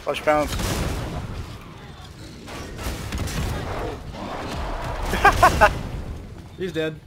Flush bounce. He's dead.